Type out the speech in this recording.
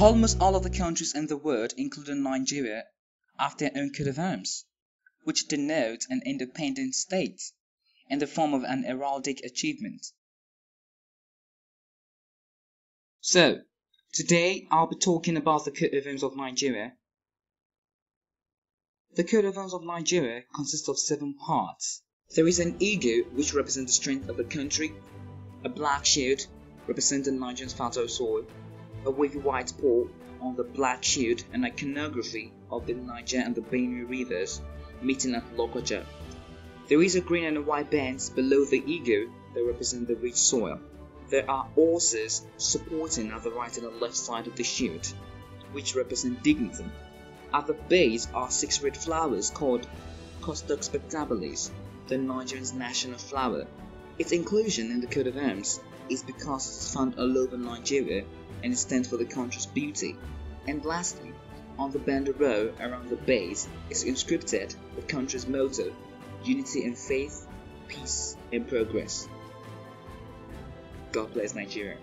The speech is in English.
Almost all of the countries in the world, including Nigeria, have their own coat of arms, which denotes an independent state, in the form of an heraldic achievement. So, today I'll be talking about the coat of arms of Nigeria. The coat of arms of Nigeria consists of seven parts. There is an eagle, which represents the strength of the country, a black shield, representing Nigeria's fertile soil, a wavy white pall on the black shield, an iconography of the Niger and the Benue rivers meeting at Lokoja. There is a green and a white bands below the eagle that represent the rich soil. There are horses supporting at the right and the left side of the shield, which represent dignity. At the base are six red flowers called Costus spectabilis, the Nigerian's national flower. Its inclusion in the coat of arms is because it is found all over Nigeria and it stands for the country's beauty. And lastly, on the banderole around the base is inscribed the country's motto, unity in faith, peace and progress. God bless Nigeria.